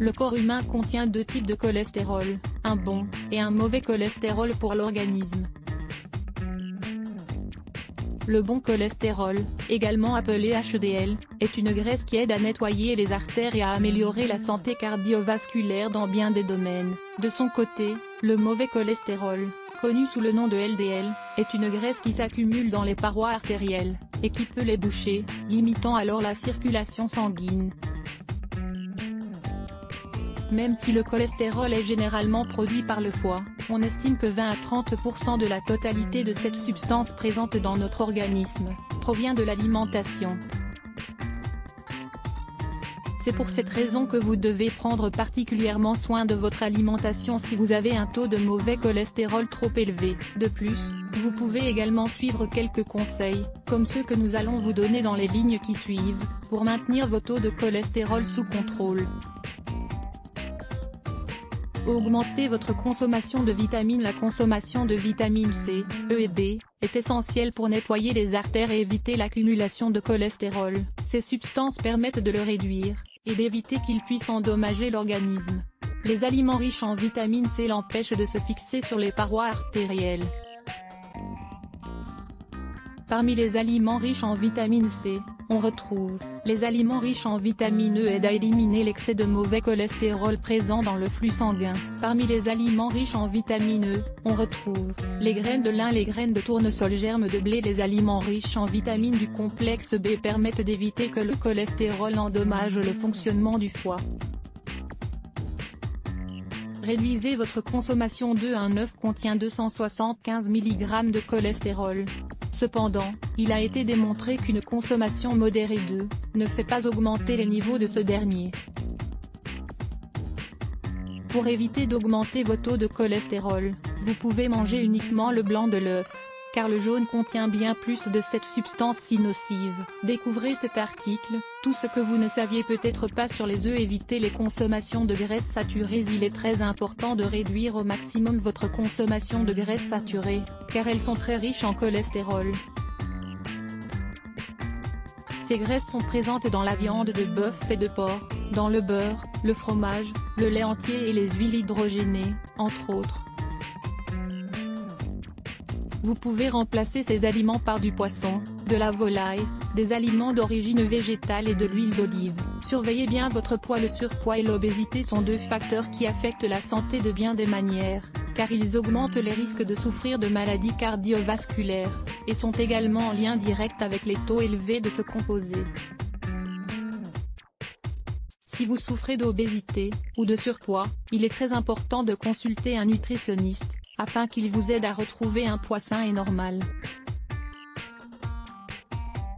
Le corps humain contient deux types de cholestérol, un bon, et un mauvais cholestérol pour l'organisme. Le bon cholestérol, également appelé HDL, est une graisse qui aide à nettoyer les artères et à améliorer la santé cardiovasculaire dans bien des domaines. De son côté, le mauvais cholestérol, connu sous le nom de LDL, est une graisse qui s'accumule dans les parois artérielles, et qui peut les boucher, limitant alors la circulation sanguine. Même si le cholestérol est généralement produit par le foie, on estime que 20 à 30% de la totalité de cette substance présente dans notre organisme, provient de l'alimentation. C'est pour cette raison que vous devez prendre particulièrement soin de votre alimentation si vous avez un taux de mauvais cholestérol trop élevé. De plus, vous pouvez également suivre quelques conseils, comme ceux que nous allons vous donner dans les lignes qui suivent, pour maintenir vos taux de cholestérol sous contrôle. Augmenter votre consommation de vitamines La consommation de vitamines C, E et B, est essentielle pour nettoyer les artères et éviter l'accumulation de cholestérol. Ces substances permettent de le réduire, et d'éviter qu'il puisse endommager l'organisme. Les aliments riches en vitamine C l'empêchent de se fixer sur les parois artérielles. Parmi les aliments riches en vitamine C, on retrouve, les aliments riches en vitamine E aident à éliminer l'excès de mauvais cholestérol présent dans le flux sanguin. Parmi les aliments riches en vitamine E, on retrouve, les graines de lin les graines de tournesol germes de blé Les aliments riches en vitamines du complexe B permettent d'éviter que le cholestérol endommage le fonctionnement du foie. Réduisez votre consommation de un œuf contient 275 mg de cholestérol. Cependant, il a été démontré qu'une consommation modérée de, ne fait pas augmenter les niveaux de ce dernier. Pour éviter d'augmenter vos taux de cholestérol, vous pouvez manger uniquement le blanc de l'œuf car le jaune contient bien plus de cette substance si nocive. Découvrez cet article, tout ce que vous ne saviez peut-être pas sur les œufs Évitez les consommations de graisses saturées Il est très important de réduire au maximum votre consommation de graisses saturées, car elles sont très riches en cholestérol. Ces graisses sont présentes dans la viande de bœuf et de porc, dans le beurre, le fromage, le lait entier et les huiles hydrogénées, entre autres. Vous pouvez remplacer ces aliments par du poisson, de la volaille, des aliments d'origine végétale et de l'huile d'olive. Surveillez bien votre poids Le surpoids et l'obésité sont deux facteurs qui affectent la santé de bien des manières, car ils augmentent les risques de souffrir de maladies cardiovasculaires, et sont également en lien direct avec les taux élevés de ce composé. Si vous souffrez d'obésité, ou de surpoids, il est très important de consulter un nutritionniste, afin qu'il vous aide à retrouver un poids sain et normal.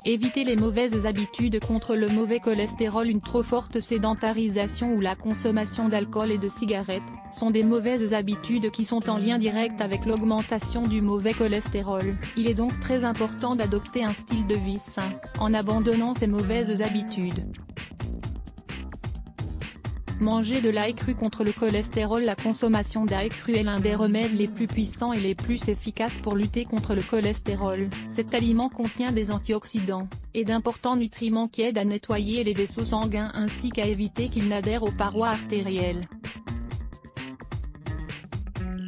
Évitez les mauvaises habitudes contre le mauvais cholestérol Une trop forte sédentarisation ou la consommation d'alcool et de cigarettes, sont des mauvaises habitudes qui sont en lien direct avec l'augmentation du mauvais cholestérol. Il est donc très important d'adopter un style de vie sain, en abandonnant ces mauvaises habitudes. Manger de l'ail cru contre le cholestérol La consommation d'ail cru est l'un des remèdes les plus puissants et les plus efficaces pour lutter contre le cholestérol. Cet aliment contient des antioxydants, et d'importants nutriments qui aident à nettoyer les vaisseaux sanguins ainsi qu'à éviter qu'ils n'adhèrent aux parois artérielles.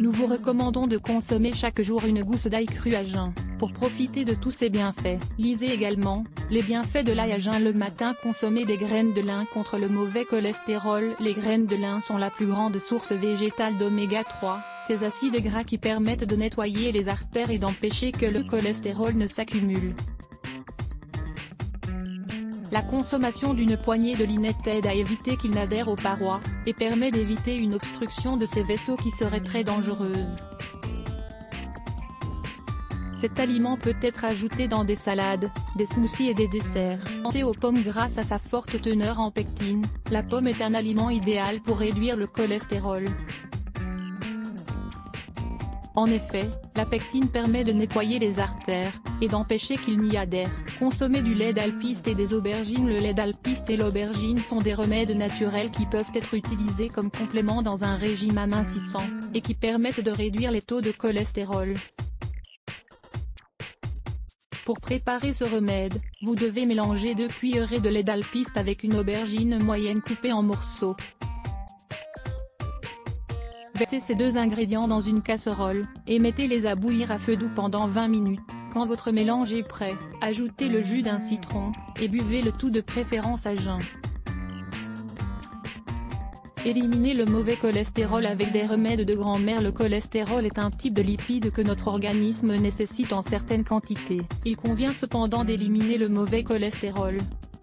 Nous vous recommandons de consommer chaque jour une gousse d'ail cru à jeun, pour profiter de tous ses bienfaits. Lisez également, les bienfaits de l'ail à jeun le matin Consommer des graines de lin contre le mauvais cholestérol Les graines de lin sont la plus grande source végétale d'oméga 3, ces acides gras qui permettent de nettoyer les artères et d'empêcher que le cholestérol ne s'accumule. La consommation d'une poignée de linettes aide à éviter qu'il n'adhère aux parois, et permet d'éviter une obstruction de ces vaisseaux qui serait très dangereuse. Cet aliment peut être ajouté dans des salades, des smoothies et des desserts. Pensez aux pommes grâce à sa forte teneur en pectine, la pomme est un aliment idéal pour réduire le cholestérol. En effet, la pectine permet de nettoyer les artères, et d'empêcher qu'il n'y adhère. Consommer du lait d'alpiste et des aubergines Le lait d'alpiste et l'aubergine sont des remèdes naturels qui peuvent être utilisés comme complément dans un régime amincissant, et qui permettent de réduire les taux de cholestérol. Pour préparer ce remède, vous devez mélanger 2 cuillerées de lait d'alpiste avec une aubergine moyenne coupée en morceaux. Versez ces deux ingrédients dans une casserole, et mettez-les à bouillir à feu doux pendant 20 minutes. Quand votre mélange est prêt, ajoutez le jus d'un citron, et buvez le tout de préférence à jeun. Éliminez le mauvais cholestérol avec des remèdes de grand-mère Le cholestérol est un type de lipide que notre organisme nécessite en certaines quantités. Il convient cependant d'éliminer le mauvais cholestérol.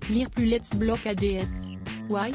Lire plus Let's Block ADS. Why?